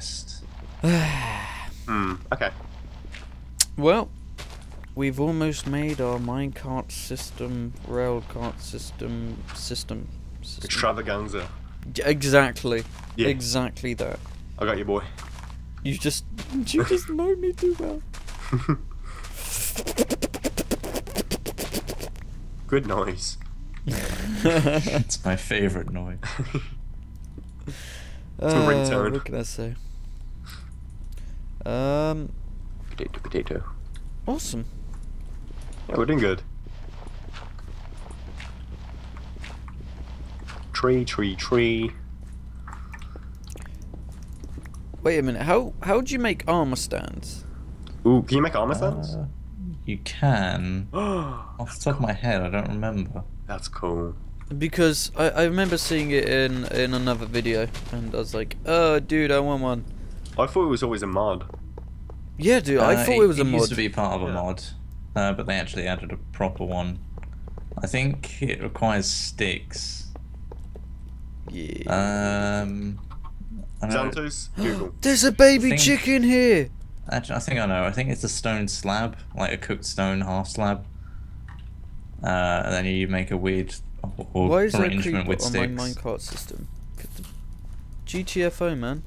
chest. Hmm. Okay. Well, we've almost made our minecart system, rail cart system, system. system. Extravaganza. Exactly. Yeah. Exactly that. I got you, boy. You just, you just know me too well. Good noise. It's my favorite noise. It's a ringtone. Uh, What can I say? Um, Potato, potato. awesome. Yeah, we're doing good. Tree, tree, tree. Wait a minute. How how do you make armor stands? Ooh, can you make armor stands? Uh, you can. Off the top of my head, I don't remember. That's cool. Because I, I remember seeing it in in another video, and I was like, oh, dude, I want one. I thought it was always a mod. Yeah, dude, I Uh, thought it was a used mod. to be part of a Yeah. mod, uh, but they actually added a proper one. I think it requires sticks. Yeah. Um, I know, Xantos, Google. There's a baby think- chicken here. actually, I think I know. I think it's a stone slab, like a cooked stone half slab. Uh, and then you make a weird or Why is there a arrangement creeper with on sticks. my minecart system? Get the- GTFO, man.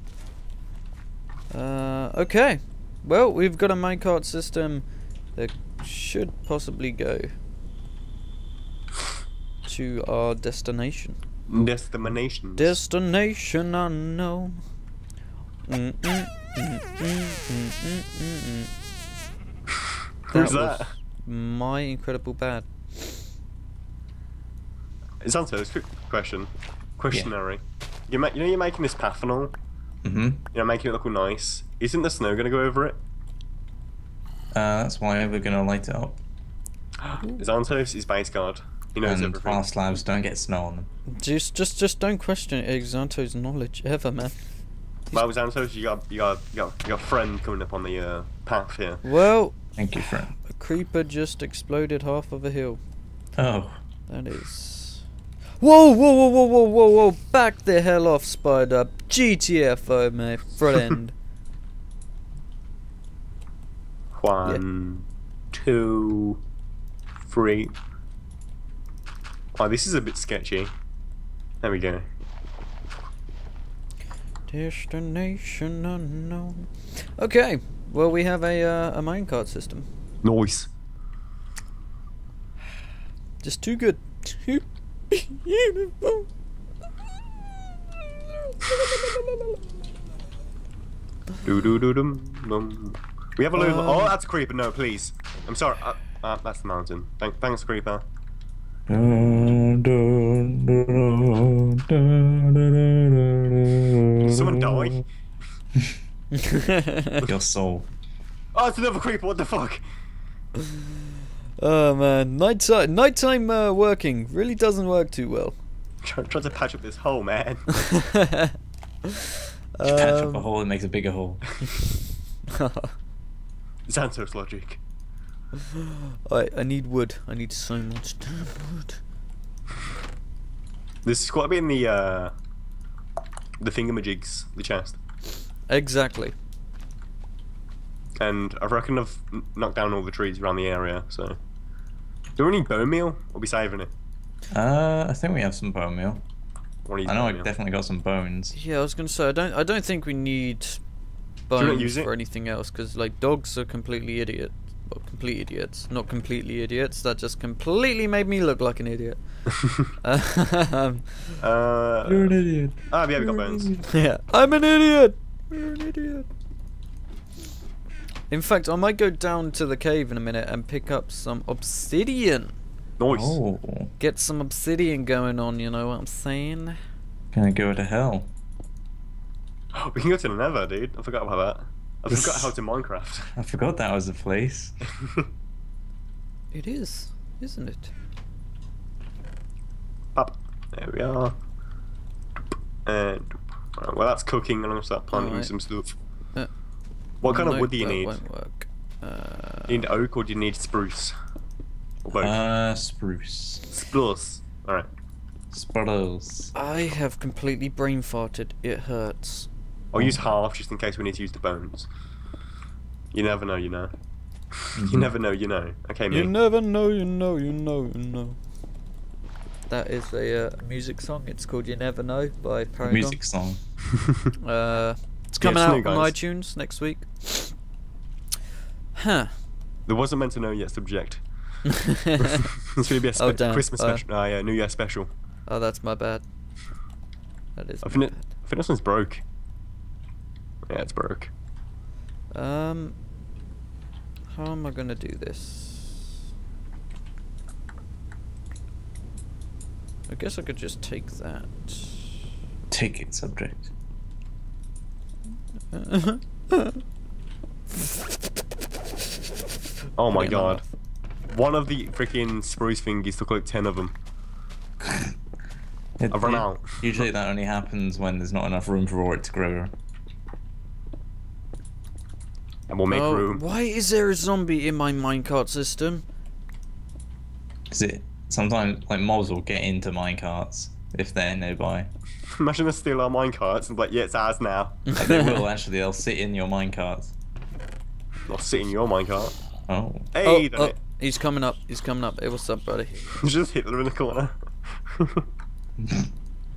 Uh, okay. Well, we've got a minecart system that should possibly go to our destination. Destination. Destination unknown. Mm, mm, mm. Who's was that? My incredible bad. Xantos, quick question. Questionary. You, ma- you know you're making this path and all? Mm-hmm. You know, making it look all nice. Isn't the snow going to go over it? Uh, that's why we're gonna light it up. Xantos is base guard. He knows and everything. our slabs don't get snow on them. Just, just, just don't question Exanto's knowledge ever, man. Well, Xantos, you got, you got, you got, you got a friend coming up on the uh, path here. Well, Thank you, friend. a creeper just exploded half of a hill. Oh, That is. Whoa, whoa, whoa, whoa, whoa, whoa, whoa! Back the hell off, Spider. GTFO, my friend. One, two, three. Oh, this is a bit sketchy. There we go. Destination unknown. Okay, well, we have a, uh, a minecart system. Nice. Just too good. Too beautiful. Do do do dum dum. We have a load. of- oh, that's a creeper. No, please. I'm sorry. Uh, uh, that's the mountain. Thank, thanks, creeper. Someone die? your soul. Oh, it's another creeper. What the fuck? Oh man, nighttime, nighttime uh, working really doesn't work too well. Try, try to patch up this hole, man. Patch up a Um, hole and makes a bigger hole. Xantos logic. I I need wood. I need so much damn wood. This is got to be in the uh, the thingamajigs, the chest. Exactly. And I reckon I've knocked down all the trees around the area. So, do we need bone meal? I'll be saving it? Uh, I think we have some bone meal. Or I know I meal? definitely got some bones. Yeah, I was gonna say I don't I don't think we need bones use it? for anything else because like dogs are completely idiot. Well, complete idiots, not completely idiots. That just completely made me look like an idiot. um, uh, an idiot. ah, yeah, we got bones. yeah, I'm an idiot. You're an idiot. In fact, I might go down to the cave in a minute and pick up some obsidian. Nice. Oh, Get some obsidian going on. You know what I'm saying? gonna go to hell. We can go to the Nether, dude. I forgot about that. I forgot how to Minecraft. I forgot that was a place. It is, isn't it? Up. There we are. And right, well, that's cooking, and I'm gonna start planting Alright. some stuff. What kind of wood do you need? Won't work. Uh, Do you need oak or do you need spruce? Or both? Uh, spruce. spruce. All right. Spruce. I have completely brain farted. It hurts. I'll use half just in case we need to use the bones. You never know, you know. You never know, you know. Okay, me. You never know, you know, you know, you know. That is a uh, music song. It's called "You Never Know" by Paragon. Music song. Uh, it's Yeah, coming it's out new, on iTunes next week. Huh. There wasn't meant to know yet subject. it's going to be a spe- Oh, damn. Christmas Uh, special. Ah, yeah, New Year special. oh, that's my bad. That is I my think, it, I think this one's broke. Yeah, it's broke. Um, how am I gonna do this? I guess I could just take that. Take it, subject. Oh my Put it in god. mouth. One of the freaking spruce thingies took like 10 of them. It- I've run it- out. Usually that only happens when there's not enough room for it to grow. And we'll make oh, room. Why is there a zombie in my minecart system? Because it sometimes like mobs will get into minecarts if they're nearby. Imagine they steal our minecarts and be like, yeah, it's ours now. Like, they will actually. They'll sit in your minecarts. I'll sit in your minecart. Oh. Hey, oh, oh, he's coming up. He's coming up. Hey, what's up, buddy? There's just Hitler in the corner.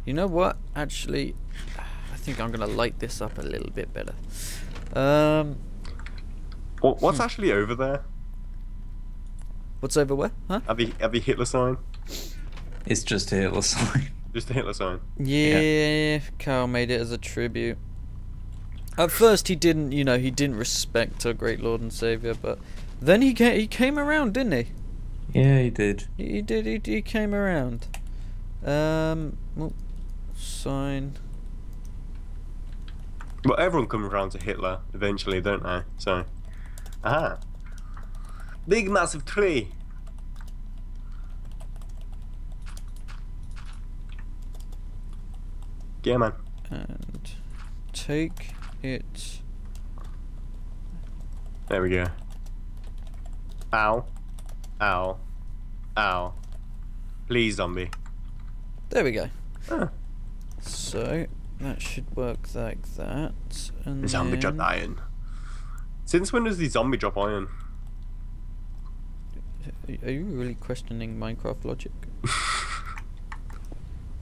You know what? Actually, I think I'm gonna light this up a little bit better. Um, what, what's actually over there? what's over where? Huh? Have the, have the Hitler sign? It's just a Hitler sign. Just a Hitler sign. Yeah, Carl made it as a tribute. At first, he didn't. You know, he didn't respect our great Lord and Savior, but then he came. He came around, didn't he? Yeah, he did. He, he did. He, he came around. Um, well, sign. Well, everyone comes around to Hitler eventually, don't they? So, aha. Big massive tree. Yeah, man. and take it. There we go. Ow. Ow. Ow. Please, zombie. There we go. Ah. So that should work like that. And The zombie dropped iron. Since when does the zombie drop iron? Are you really questioning Minecraft logic?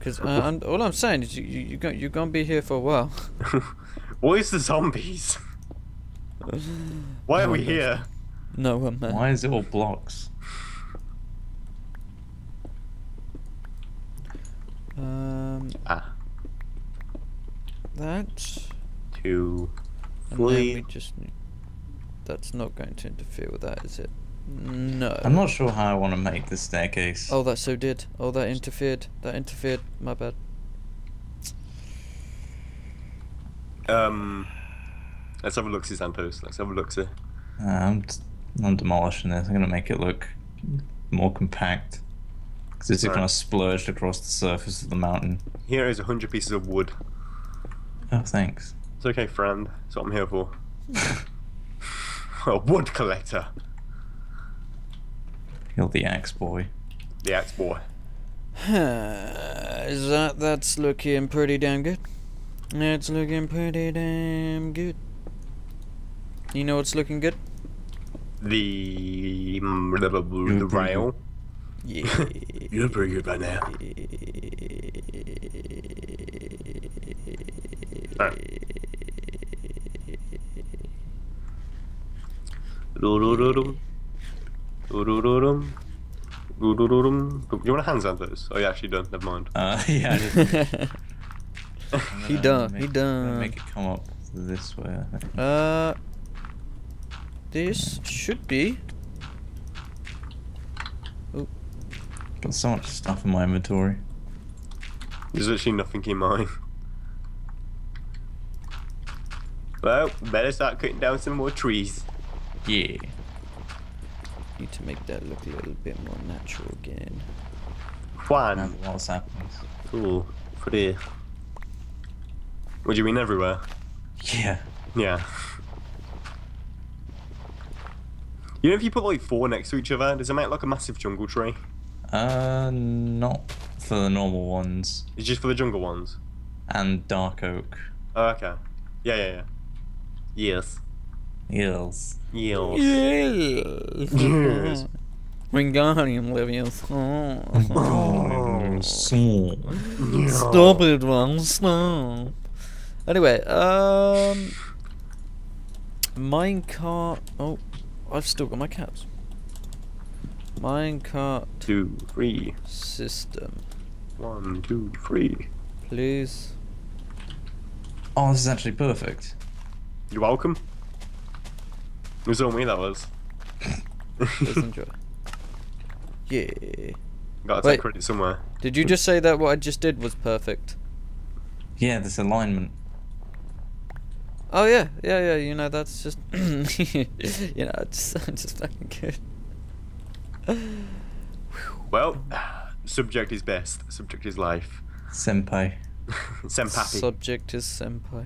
Because uh, I'm, all I'm saying is you, you, you're, going, you're going to be here for a while. what is the zombies? Why are Oh we my here? no one, man. Why is it all blocks? Um, Ah, that. two. And then we just. That's not going to interfere with that, is it? No. I'm not sure how I want to make the staircase. Oh, that so did. Oh, that interfered. That interfered. My bad. Um, let's have a look, see Xantos. Let's have a look, see. Uh, I'm, t- I'm demolishing this. I'm gonna make it look more compact. Because it's Right. kind of splurged across the surface of the mountain. Here is a hundred pieces of wood. Oh, thanks. It's okay, friend. That's what I'm here for. a wood collector. You're the axe boy. The axe boy. Is that that's looking pretty damn good? It's looking pretty damn good. You know what's looking good? The mm, the, the, the rail. Yeah. You're pretty good by now. Do-do-do-dum. Do-do-do-dum. You want to hand those? Oh, yeah, actually done. Never mind. Uh, yeah. I did. I'm He gonna done, Make, he I'm done. Make it come up this way. I think. uh, this should be. Oh. Got so much stuff in my inventory. There's actually nothing in mine. Well, better start cutting down some more trees. Yeah. Need to make that look a little bit more natural again. Juan. And what's happening? Ooh, pretty. What do you mean everywhere? Yeah. Yeah. You know, if you put like four next to each other, does it make like a massive jungle tree? Uh, not for the normal ones. It's just for the jungle ones. And dark oak. Oh, okay. Yeah, yeah, yeah. Yes. Yes. Yes. Yes. Yes. Wingardium Leviosa. Oh, so. Stop it, man. Stop. Anyway, um. Minecart. Oh, I've still got my caps. Minecart Two, three. system, One, two, three. please. Oh, this is actually perfect. You're welcome. It was on me that was. Please enjoy. Yeah. Gotta take credit somewhere. Did you just say that what I just did was perfect? Yeah, this alignment. Oh yeah, yeah, yeah. You know that's just, you know, it's just, it's just fucking good. Well, subject is best. Subject is life. Senpai. Senpapi. Subject is senpai.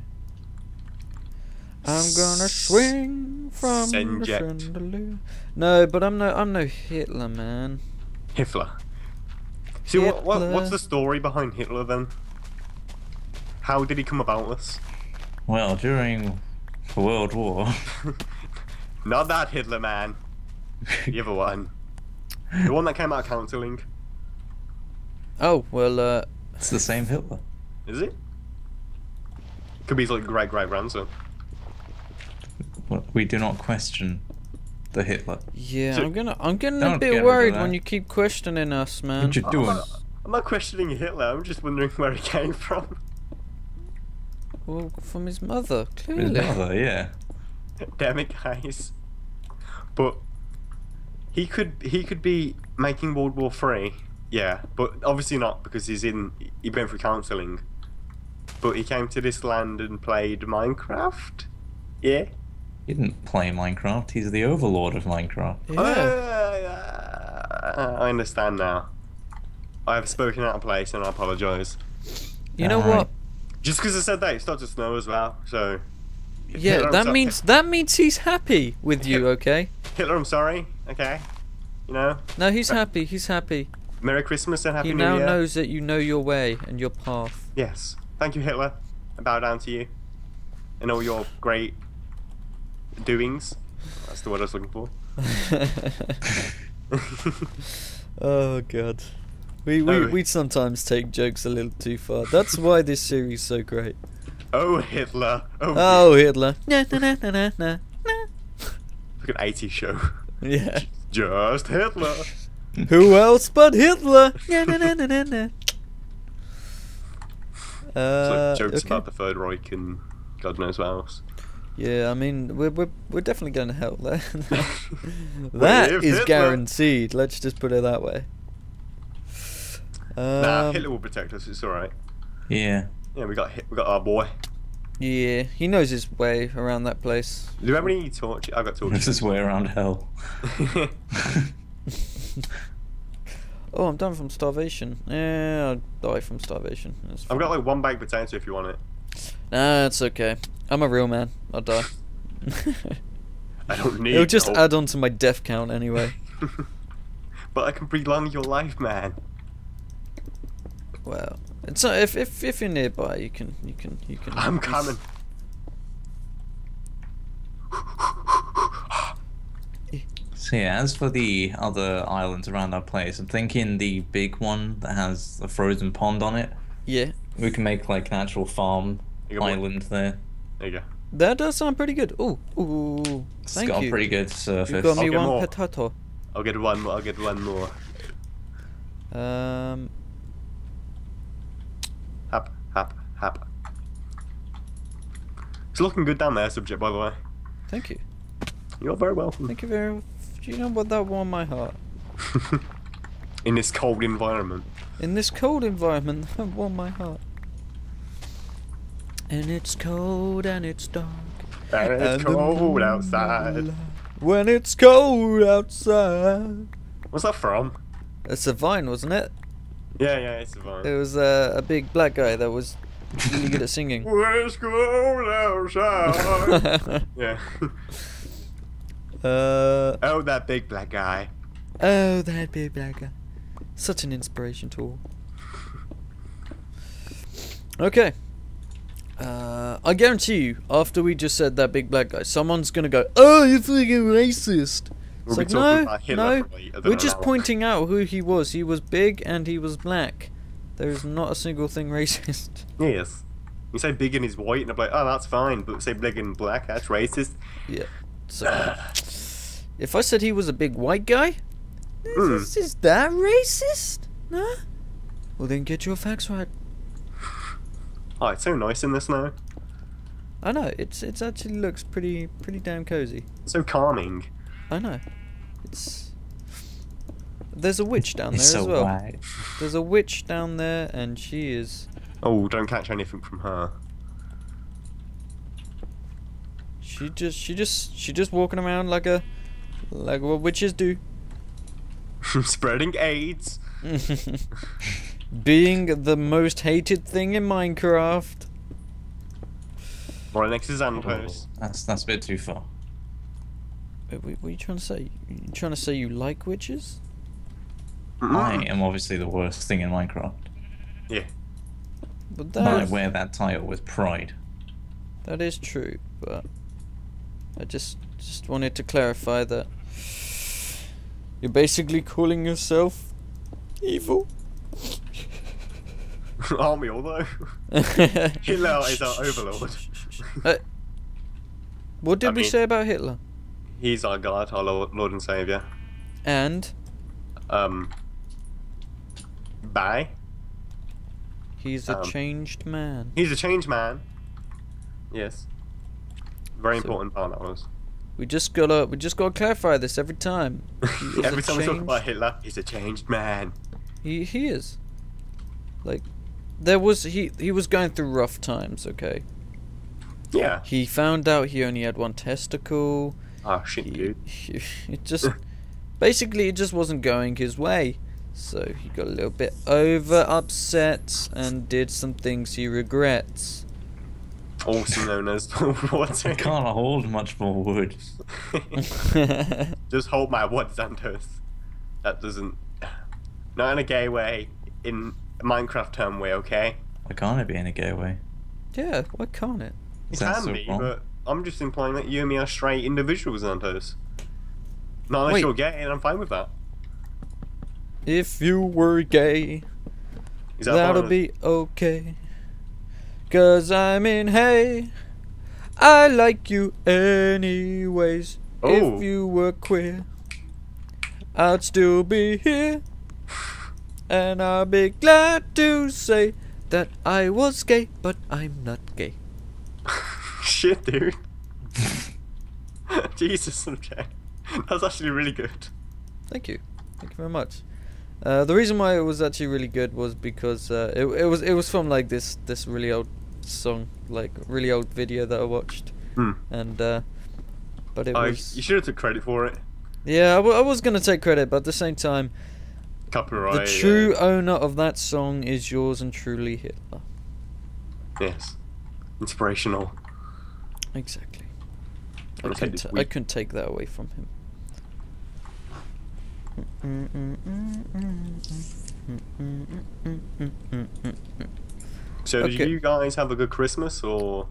I'm gonna swing from the chandelier. No, but I'm no, I'm no Hitler, man. Hitler. See, what, what, what's the story behind Hitler then? How did he come about this? Well, during the World War, Not that Hitler man. The other one. The one that came out of counselling. Oh well, uh, it's the same Hitler. Is it? Could be his like great great grandson. Well, We do not question the Hitler. yeah, So- I'm gonna, I'm getting a Don't get bit worried when you keep questioning us, man. What you I'm doing? not, I'm not questioning Hitler. I'm just wondering where he came from. Well, from his mother, His mother, yeah. Damn it, guys. But he could he could be making World War Three. Yeah, but obviously not because he's in. He went through counselling. But he came to this land and played Minecraft. Yeah. He didn't play Minecraft. He's the overlord of Minecraft. Yeah. Uh, I understand now. I have spoken out of place and I apologise. You know Alright. what? Just because I said that, it started to snow as well. So. Yeah, Hitler, I'm that means that means he's happy with you, okay? Hitler, I'm sorry. Okay. You know. No, he's happy. He's happy. Merry Christmas and Happy He New now knows that you know your way and your path. Yes. Thank you, Hitler. I bow down to you. And all your great doings. That's the word I was looking for. oh god. We we Oh. we sometimes take jokes a little too far. That's why this series is so great. oh, Hitler. Oh, Oh Hitler. Na na na na na na. Like an 80s show. Yeah. Just Hitler. Who else but Hitler? Na na na na na na. Uh, like jokes okay. about the Third Reich and God knows what else. Yeah, I mean, we're we're, we're definitely going to help there. that With is Hitler. guaranteed. Let's just put it that way. Um, nah, Hitler will protect us. It's all right. Yeah. Yeah, we got hit. We got our boy. Yeah, he knows his way around that place. Do you have any torch? I got This torches. is way around hell. Oh, I'm done from starvation. Yeah, I'll die from starvation. I've got like one baked potato if you want it. Nah, it's okay. I'm a real man. I'll die. I don't need. It'll just no. add on to my death count anyway. but I can prolong your life, man. Well, it's not, if if if you're nearby, you can you can you can. I'm you coming. So yeah, as for the other islands around our place, I'm thinking the big one that has a frozen pond on it. Yeah, We can make like an actual farm You got one? island there. There you go. that does sound pretty good. Ooh, ooh. It's Thank got you. a pretty good surface. You got me I'll get one more. potato. I'll get one more. I'll get one more. Um, Hap, hap, hap. It's looking good down there, subject, by the way. thank you. You're very welcome. Thank you very. Much. Do you know what that warmed my heart? In this cold environment. In this cold environment, that warmed my heart. And it's cold and it's dark. And it's and cold outside. light. When it's cold outside. What's that from? It's a vine, wasn't it? Yeah, yeah, it's a Vine. It was uh, a big black guy that was really good at singing. When it's cold outside. yeah. uh, oh, that big black guy. oh, that big black guy. Such an inspiration to all. Okay. Uh, I guarantee you, after we just said that big black guy, someone's gonna go, "Oh, you're fucking racist." It's like, no, no, for like, I don't we're just hour. pointing out who he was. He was big and he was black. There is not a single thing racist. Yes. You say big and he's white, and I'm like, oh, that's fine. But say big and black, that's racist. Yeah. So, if I said he was a big white guy, is, is that racist? Nah. Well, then get your facts right. Oh, it's so nice in this now. I know it's it's actually looks pretty pretty damn cozy. So calming. I know. It's there's a witch down there It's so as well. white. There's a witch down there, and she is Oh, don't catch anything from her. she just she just she just walking around like a like what witches do. Spreading AIDS. Being the most hated thing in Minecraft. Right next to Xantos. Oh, that's that's a bit too far. Wait, wait, what are you trying to say? You trying to say you like witches? I am obviously the worst thing in Minecraft. Yeah. But But I wear that title with pride. that is true, but I just just wanted to clarify that you're basically calling yourself evil. Aren't we all? Hitler is our overlord. Uh, what did I we mean- say about Hitler? He's our God, our Lord, Lord and Savior. And Um. Bye. he's a Um, changed man. He's a changed man. Yes. Very So- important part that was. We just gotta we just gotta clarify this every time. Every time we talk about Hitler, he's a changed man. He he is. Like there was he he was going through rough times, okay. Yeah. He found out he only had one testicle. Oh shit, He, dude. he- it just basically it just wasn't going his way. So he got a little bit over upset and did some things he regrets. Also known as what? I can't hold much more wood. Just hold my wood, Xantos. That doesn't. Not in a gay way. In a Minecraft term way, okay? Why can't it be in a gay way? yeah, why can't it? It Is that can so be, wrong? but I'm just implying that you and me are straight individuals, Xantos. Not unless Wait. you're gay, and I'm fine with that. If you were gay, Is that that'll be okay. Cause I'm in hey. I like you anyways. Oh. If you were queer, I'd still be here. And I'll be glad to say that I was gay, but I'm not gay. Shit, dude. Jesus, okay. That's actually really good. Thank you. Thank you very much. Uh, the reason why it was actually really good was because uh, it, it was it was from like this this really old song, like really old video that I watched, Hmm. and uh, but it I, was you should have took credit for it. yeah I, w- I was gonna take credit, but at the same time, Copyright. the true uh, owner of that song is yours and truly Hitler. yes. Inspirational. Exactly. I couldn't, I couldn't take that away from him. So, Okay. did you guys have a good Christmas, or